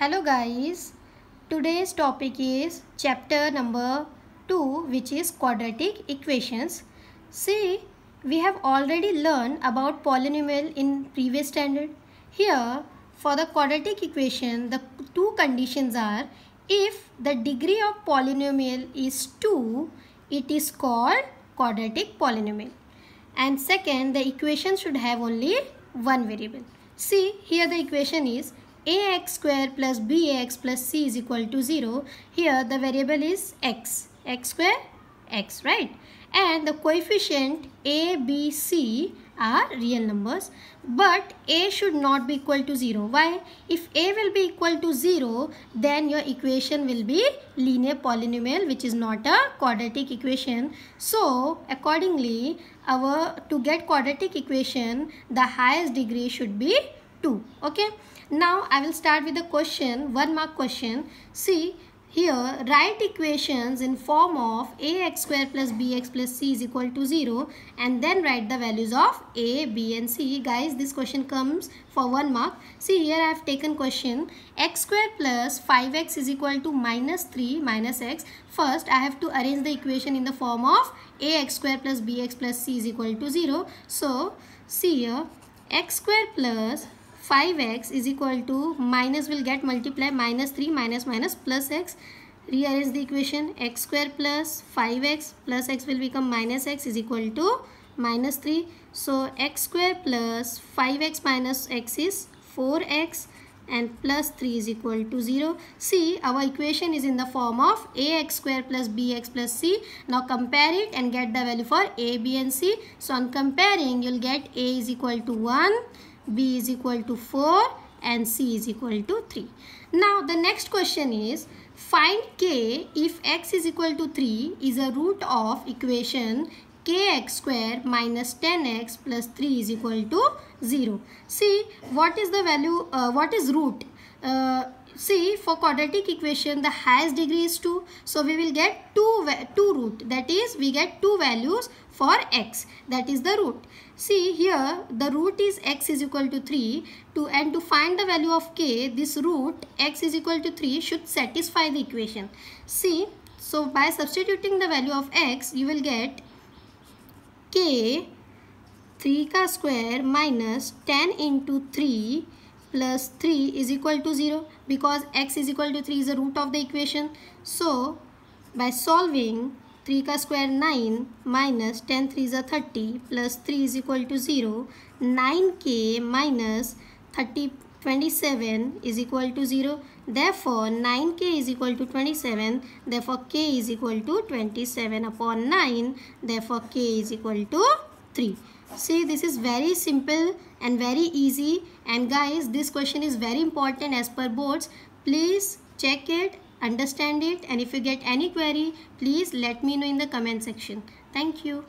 Hello guys, today's topic is chapter number 2 which is quadratic equations. See, we have already learned about polynomial in previous standard. Here, for the quadratic equation, the two conditions are if the degree of polynomial is 2, it is called quadratic polynomial. And second, the equation should have only one variable. See, here the equation is ax square plus bx plus c is equal to 0. Here the variable is x. x square x, right? And the coefficient a, b, c are real numbers. But a should not be equal to 0. Why? If a will be equal to 0, then your equation will be linear polynomial which is not a quadratic equation. So, accordingly, our to get quadratic equation, the highest degree should be 2. Okay. Now I will start with the question, one mark question. See here write equations in form of ax square plus bx plus c is equal to 0 and then write the values of a, b and c. Guys this question comes for one mark. See here I have taken question x square plus 5x is equal to minus 3 minus x. First I have to arrange the equation in the form of ax square plus bx plus c is equal to 0. So see here x square plus 5x is equal to minus will get multiply minus 3 minus minus plus x rearrange the equation x square plus 5x plus x will become minus x is equal to minus 3 so x square plus 5x minus x is 4x and plus 3 is equal to 0. See our equation is in the form of ax square plus bx plus c. Now compare it and get the value for a, b and c. So on comparing you'll get a is equal to 1 b is equal to 4 and c is equal to 3. Now the next question is find k if x is equal to 3 is a root of equation kx square minus 10x plus 3 is equal to 0. See what is the value, uh, what is root? Uh, see for quadratic equation the highest degree is 2 so we will get 2 2 root. That is we get two values for x. That is the root. See here the root is x is equal to 3 to and to find the value of k this root x is equal to 3 should satisfy the equation. See so by substituting the value of x you will get k 3 ka square minus 10 into 3 plus 3 is equal to 0 because x is equal to 3 is the root of the equation. So by solving 3 ka square 9 minus 10 3 is a 30 plus 3 is equal to 0 9k minus 30 27 is equal to 0 therefore 9k is equal to 27 therefore k is equal to 27 upon 9 therefore k is equal to 3 See this is very simple and very easy and guys this question is very important as per boards. Please check it, understand it and if you get any query please let me know in the comment section. Thank you.